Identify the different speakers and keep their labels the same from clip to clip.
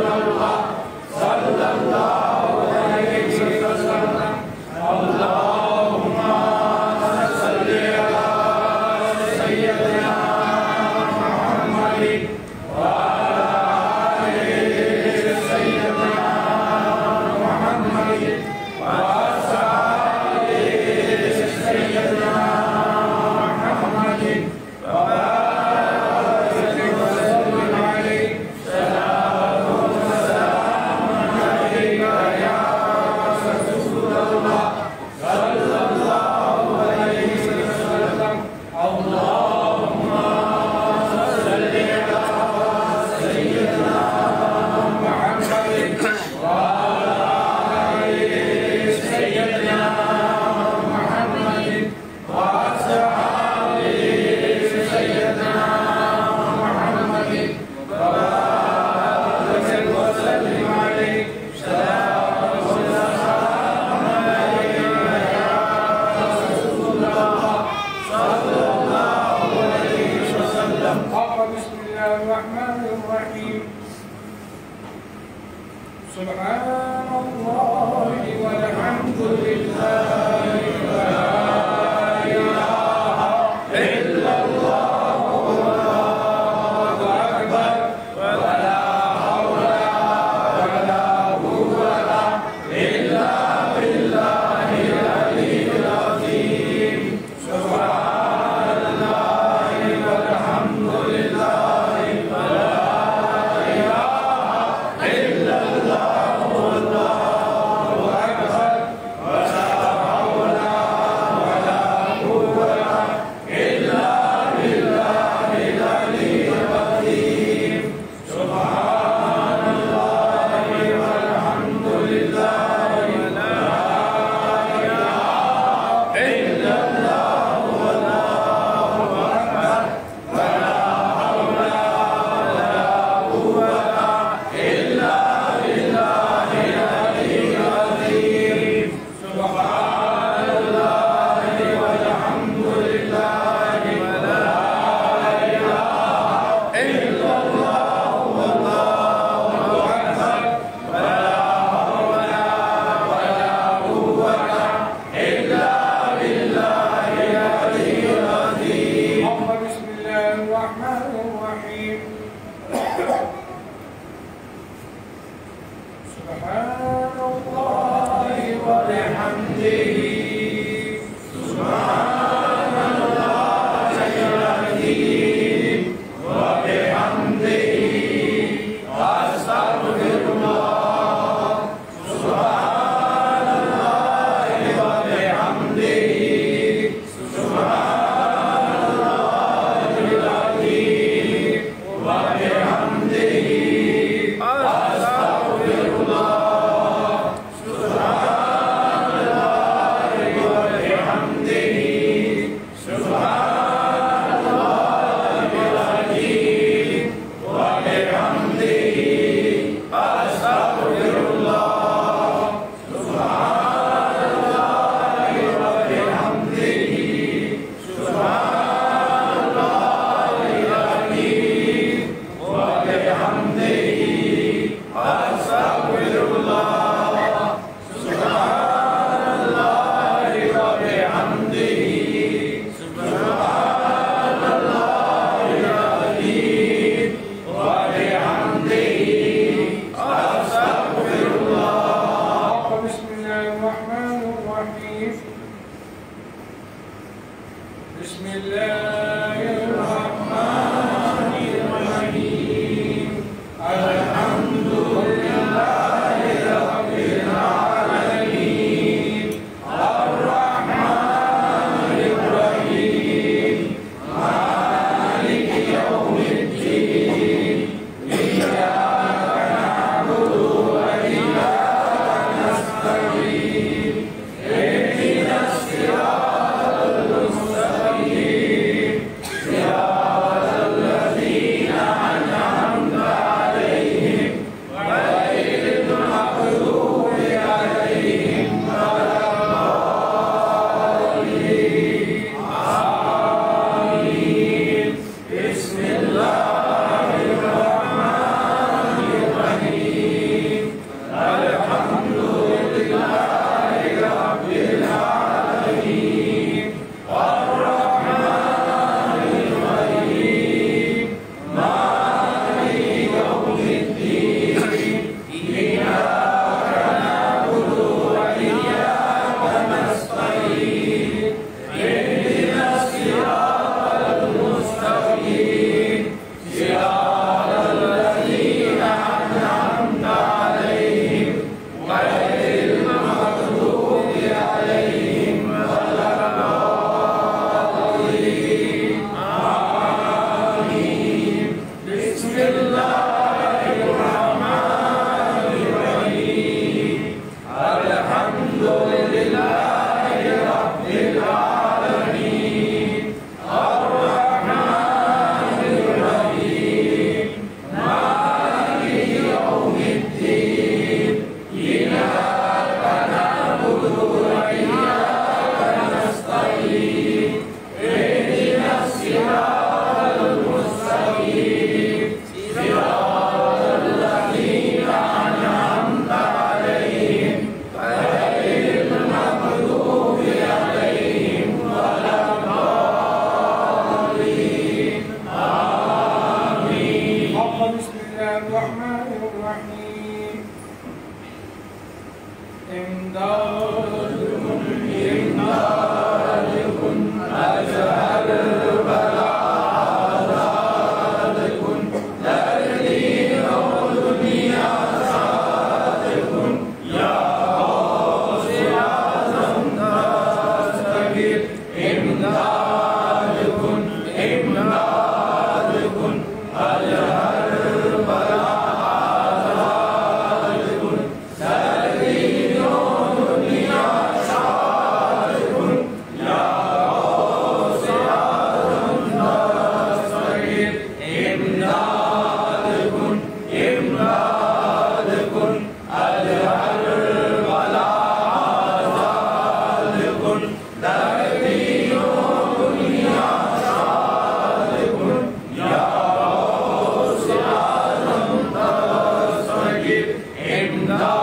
Speaker 1: ラルハサルラルハ No.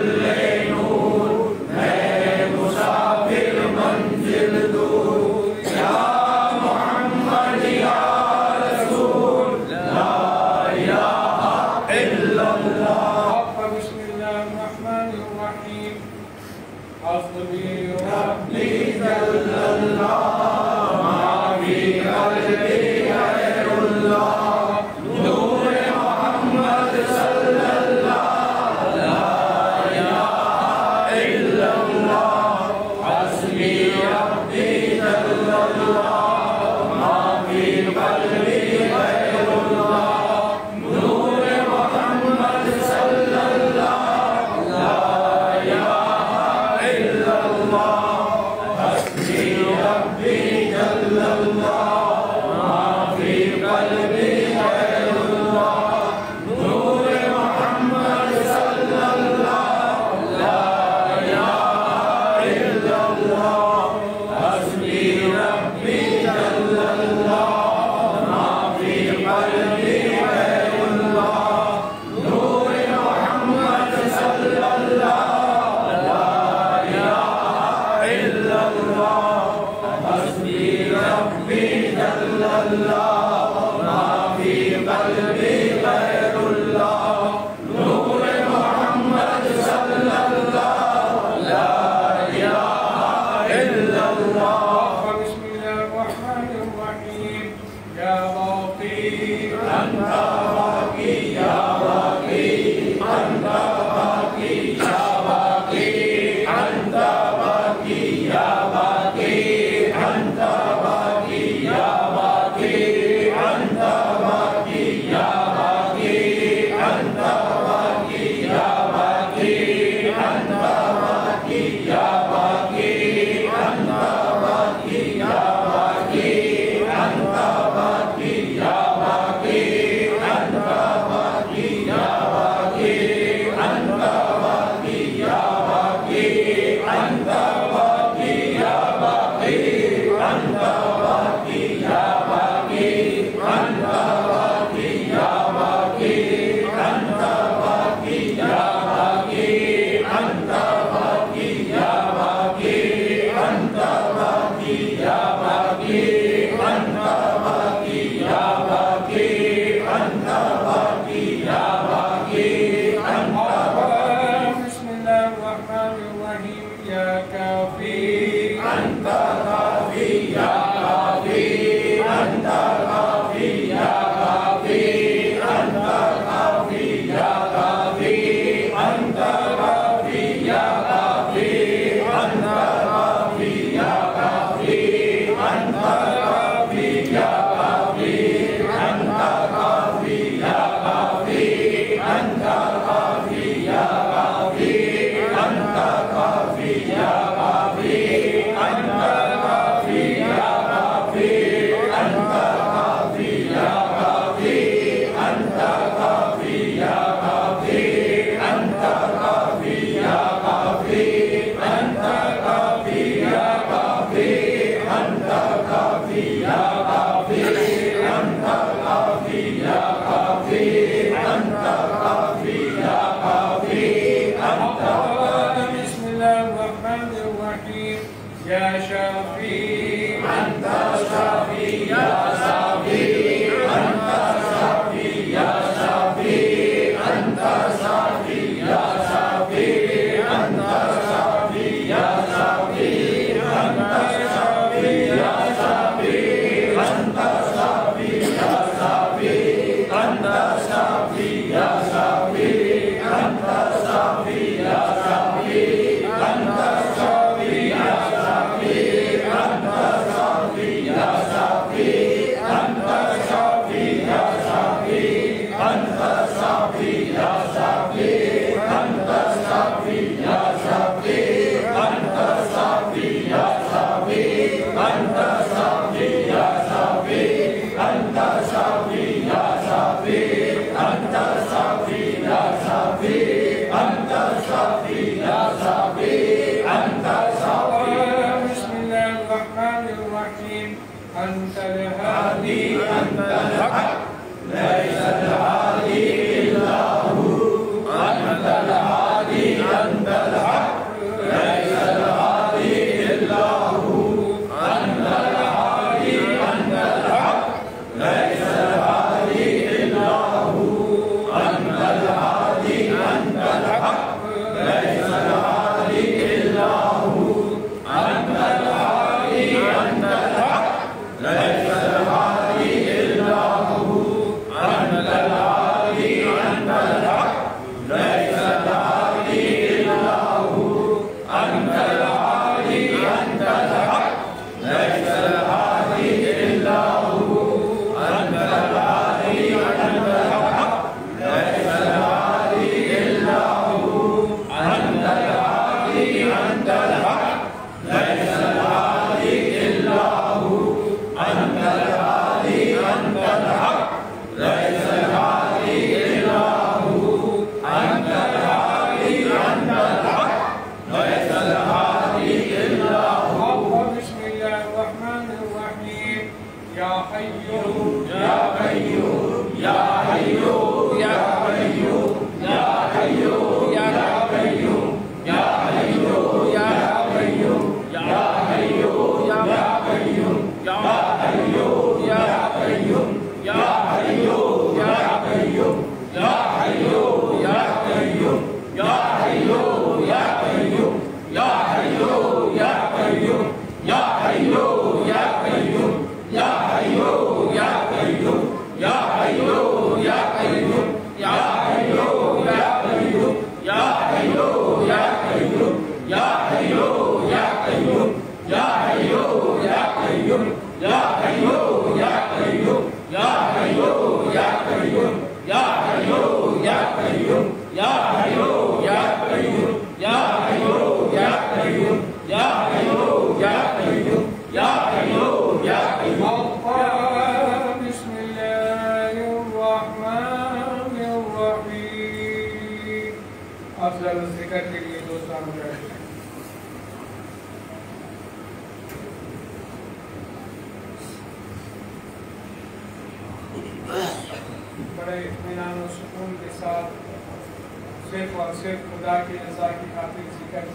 Speaker 1: Hallelujah.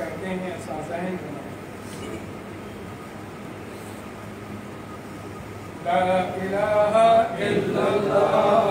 Speaker 1: करते हैं ऐसा जहन बनाए ला इलाहा इल्लल्लाह।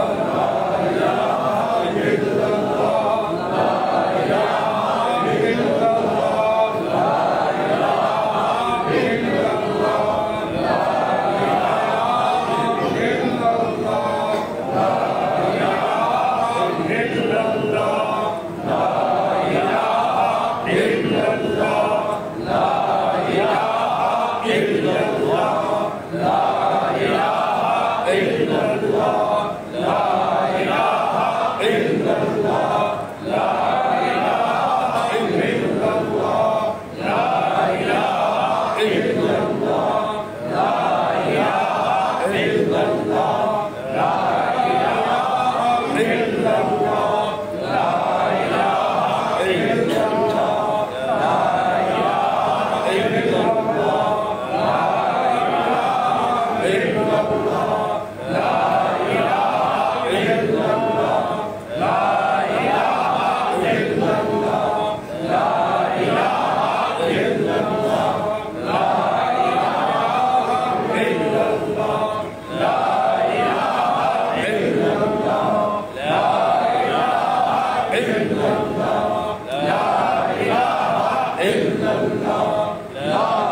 Speaker 2: illallah, la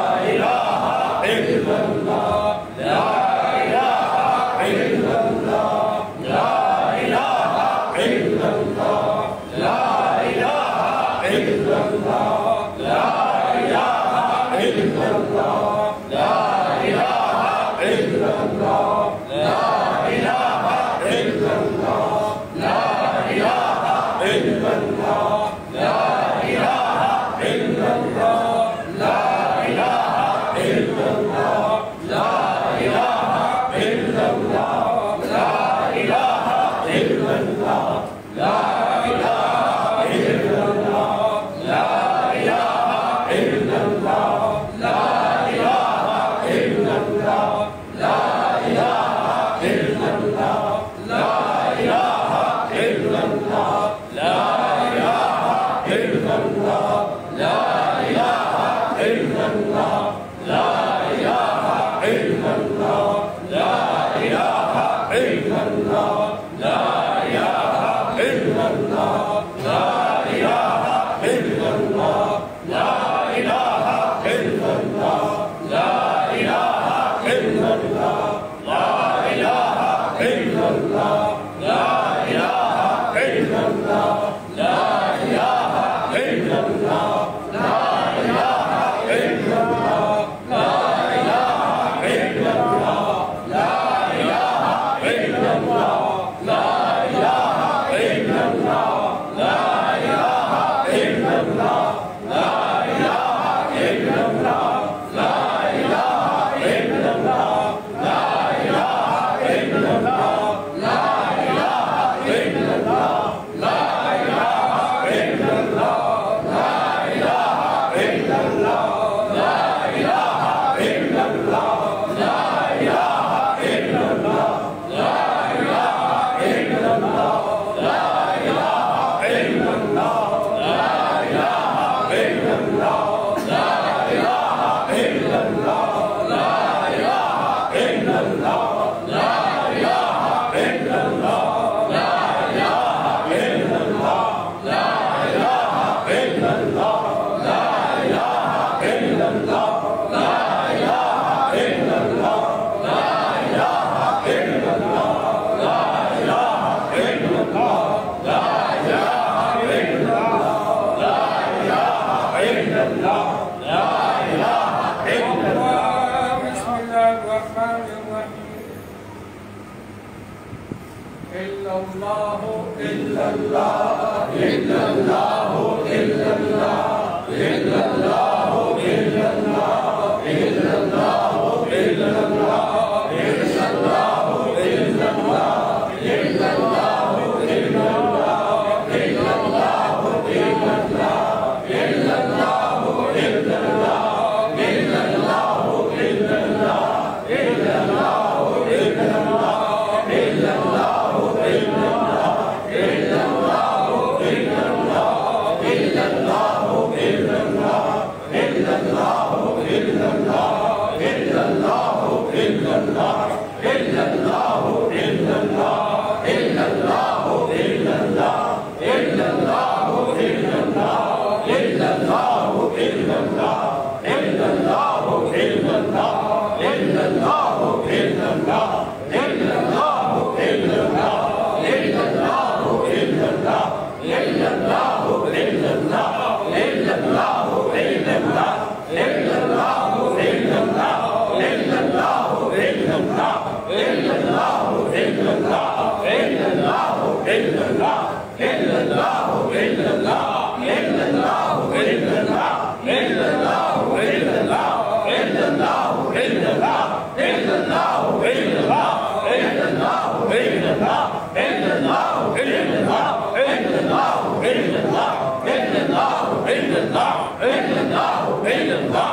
Speaker 2: Freedom, love.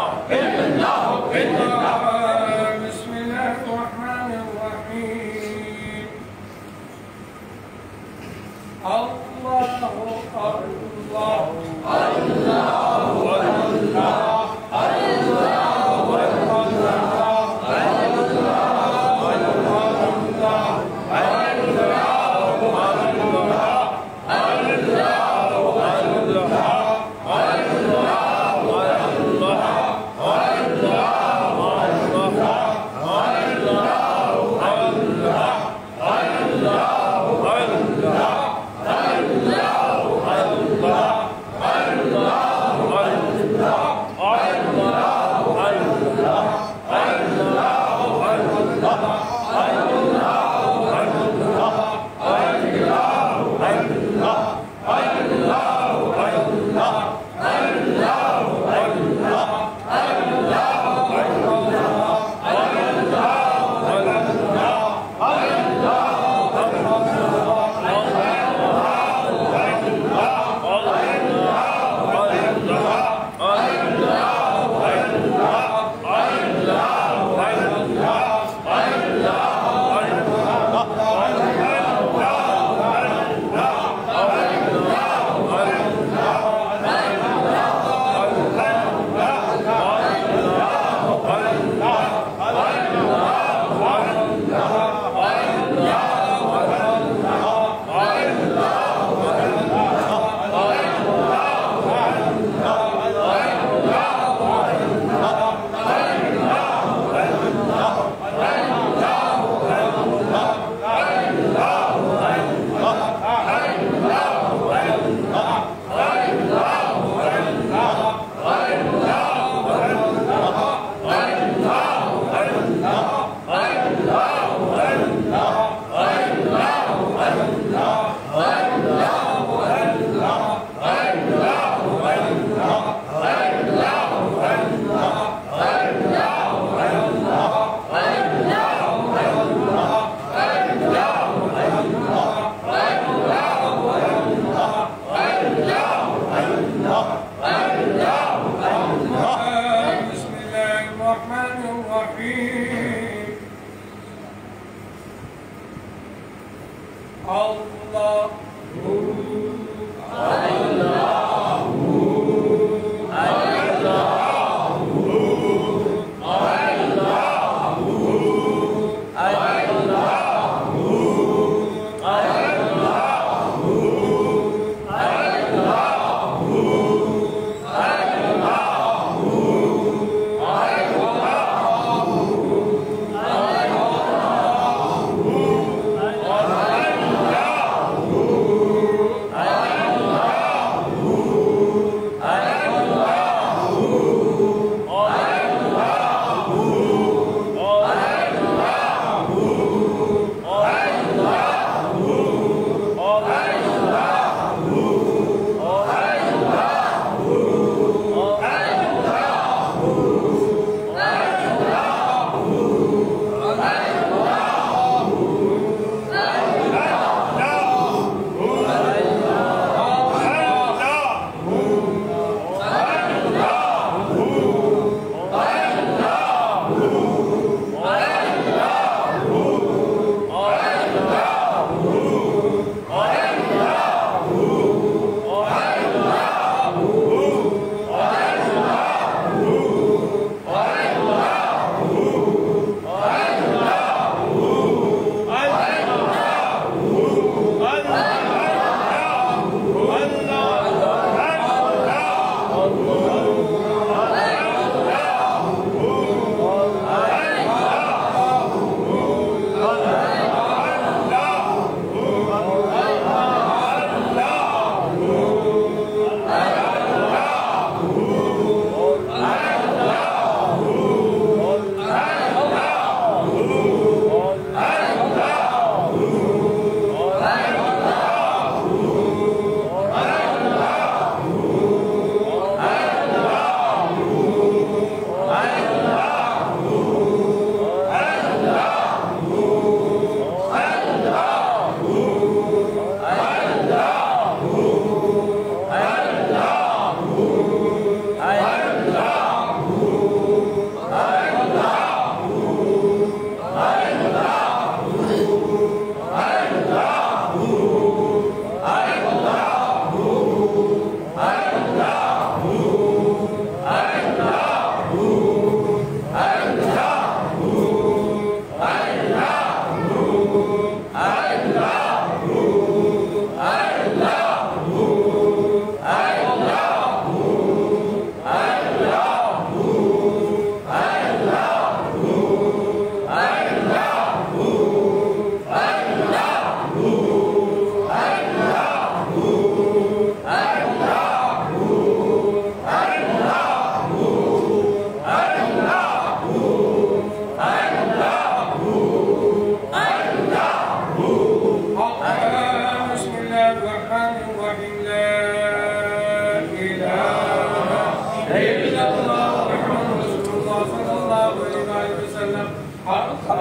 Speaker 2: Fala, fala.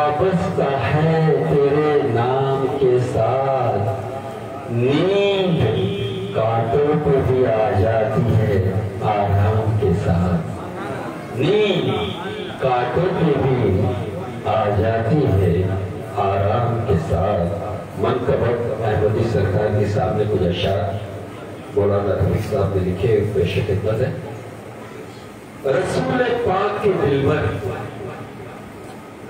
Speaker 2: वाबस्ता है तेरे नाम के साथ। नींद कांटों पे भी आ जाती है आराम के साथ। नींद कांटों पे भी आ जाती है आराम के साथ। मन का अहमदी सरकार के सामने कुछ अशार मौलाना रफीक साहब ने लिखे पेश खिदमत है। रसूल पाक के दिल पर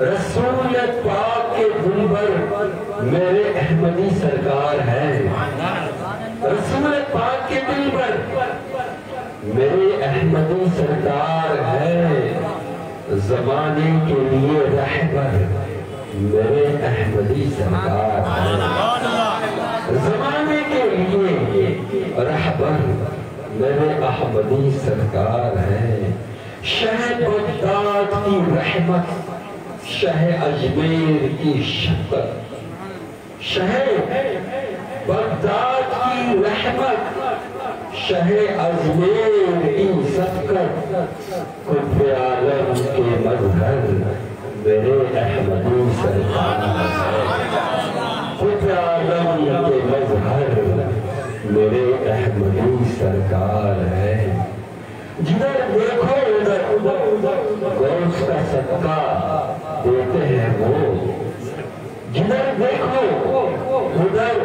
Speaker 2: रसूल पाक के दिल पर मेरे अहमदी सरकार है। रसूल पाक के दिल पर मेरे अहमदी सरकार है। जमाने के लिए रहबर मेरे अहमदी सरकार है। जमाने के लिए रहबर मेरे अहमदी सरकार है। शह बगदाद की रहमत शह अजमेर की शक्कर शह बगदाद की रहमत शह अजमेर की शक्कर कुतुब आलम के मजहर मेरे अहमदी सरकार है कुतुब आलम के मजहर मेरे अहमदी सरकार है जिधर देखो उधर गौस का सदका देते हैं वो जिधर देखो उधर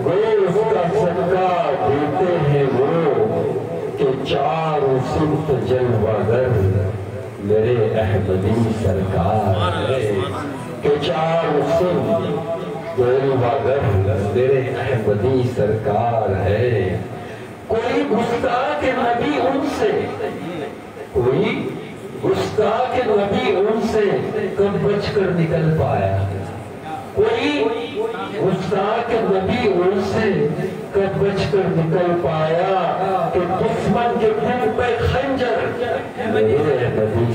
Speaker 2: गौस का सदका देते हैं वो कि चार सिमत जलवागर मेरे अहमदी सरकार है कि चार सिमत जलवागर मेरे अहमदी सरकार है कोई गुस्ताख नबी उनसे कोई गुस्ताख नबी उनसे कब बचकर निकल पाया? कोई गुस्ताख नबी उनसे कब बचकर निकल पाया? कि दुश्मन के दिल पे खंजर। मेरे नबी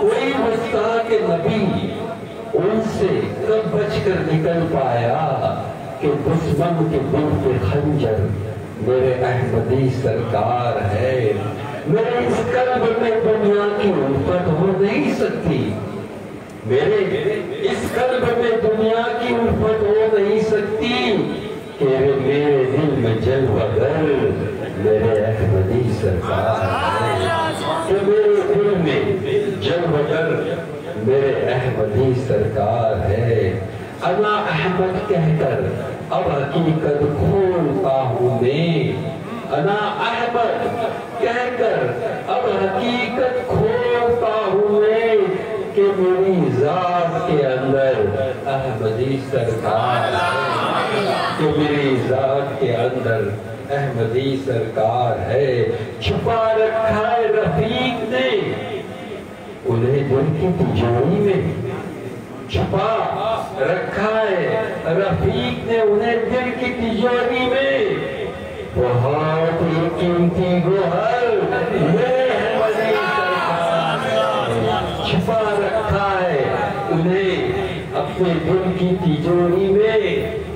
Speaker 2: कोई के नबी उनसे कब बचकर निकल पाया कि दुश्मन के दिल पे खंजर? मेरे अहमदी सरकार है। मेरे इस कल्ब में दुनिया की उल्फत हो नहीं सकती। मेरे, इस कल्ब में दुनिया की उल्फत हो नहीं सकती। कि मेरे दिल में जल बदल मेरे अहमदी सरकार। कि मेरे दिल में जल बदल मेरे अहमदी सरकार है। अना अहमद कहकर अब हकीकत खोलता हूँ मैं। अना अहमद कहकर, अब हकीकत खोलता हूँ मैं कि मेरी जात के अंदर अहमदी सरकार कि मेरी जात के अंदर अहमदी सरकार है। छुपा रखा है रफीक ने। उन्हें दिल की तिजोरी में छुपा रखा है। रफीक ने उन्हें दिल की तिजोरी में बहुत ही कीमती गुहर छिपा रखा है, उन्हें अपने दिल की तिजोरी में।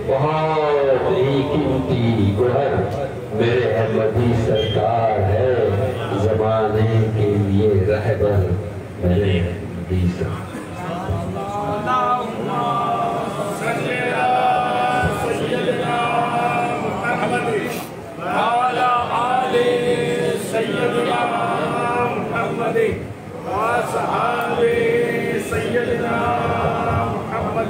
Speaker 2: बहुत ही कीमती गुहर मेरे अहमदी सरकार है, जमाने के लिए रहबर। मेरे अहमदी सरकार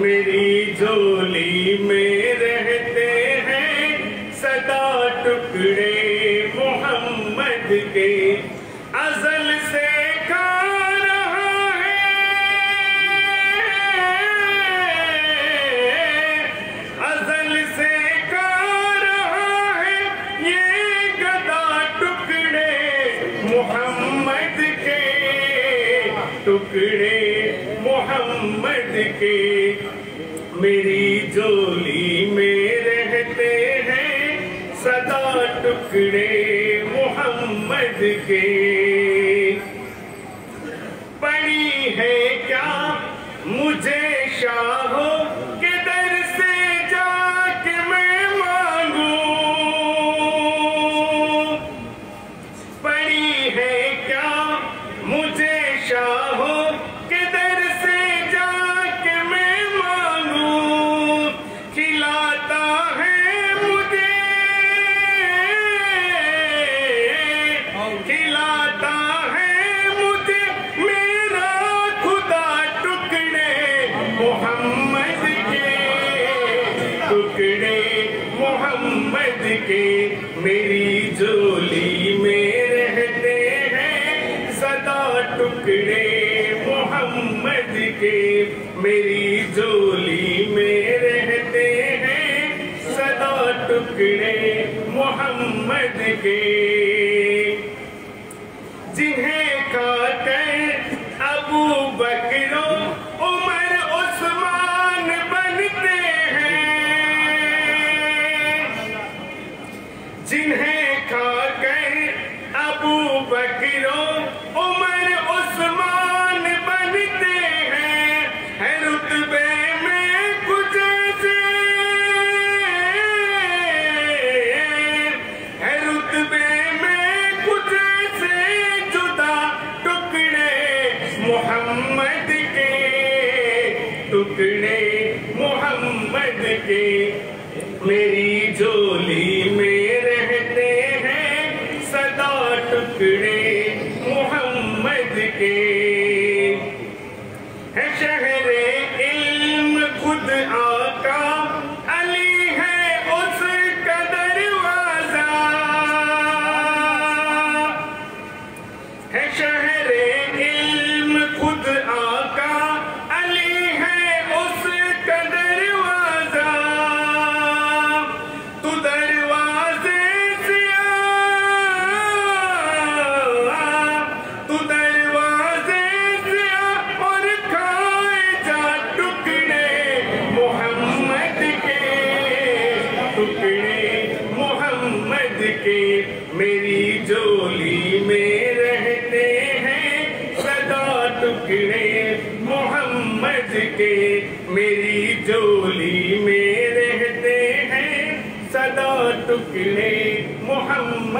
Speaker 3: मेरी झोली मेरे मेरी झोली में रहते हैं सदा टुकड़े मोहम्मद के टुकड़े मोहम्मद के मेरी झोली में रहते हैं। सदा टुकड़े मोहम्मद के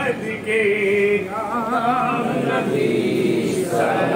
Speaker 3: Hare Krishna.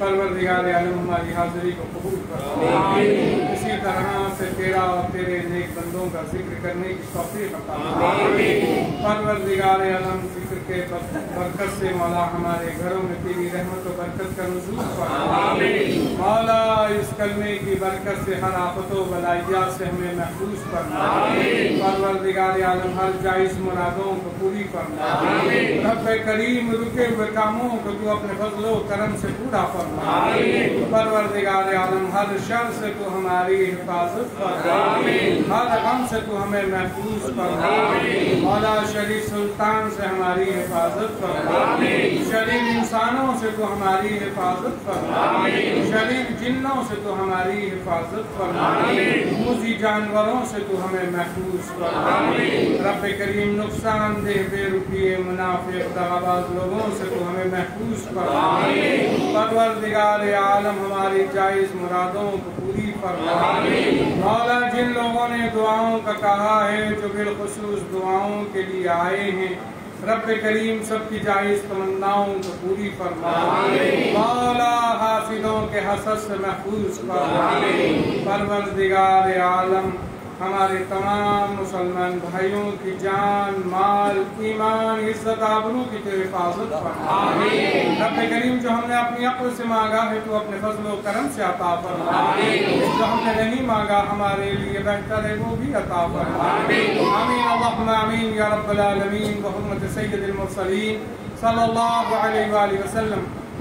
Speaker 1: परवरदिगार आलम हमारी हाजिरी को कबूल कर। इसी तरह से तेरा और तेरे नेक बंदों का ज़िक्र करने की तौफीक अता। परवरदिगार आलम के बरकत से मौला हमारे घरों में तेरी रहमत और बरकत का फरमा मौला इस कलमे की बरकत से हर आफत बलाइया से हमें महफूज करना परवरदिगार आलम हर जायज़ मुरादों को पूरी करना रब करीम रुके हुए कामों को तू अपने फजलो करम से पूरा फरमा। परवरदिगार आलम हर शर से तू हमारी हिफाजत फरमा। हर गम से तू हमें महफूज फरमा। मौला शरीफ सुल्तान से हमारी हिफाजत फरमा। शरीफ इंसानों से तो हमारी हिफाजत फरमा। शरीफ जिन्नों से तो हमारी हिफाजत फरमा। मुजी जानवरों से तू हमें महफूज फरमा। रब करीम नुकसान देह बेरुपये मुनाफे दगाबाज लोगों से तू हमें महफूज फरमा। परवरदिगार आलम हमारी जायज़ मुरादों को पूरी फरमा। मौला जिन लोगों ने दुआओं का कहा है जो बिलखसूस दुआओं के लिए आए हैं रब करीम सबकी जायज़ तमन्नाओं को पूरी फरमा। मौला हाफिदों के हसस से महफूज फरमा। परवरदिगार आलम। हमारे तमाम मुसलमान भाइयों की जान माल ईमान इज्जत आबरू की तो हिफाजत फरमा रब करीम जो हमने अपनी अक्ल से मांगा है तो अपने फजल व करम से अता फरमा जो हमने नहीं मांगा हमारे लिए बेहतर है वो भी अता फरमा आमीन अल्लाहुम्मा आमीन या रब्बल आलमीन व हुर्मत सय्यदिल मुरसलीन सल्लल्लाहु अलैहि व आलिहि वसल्लम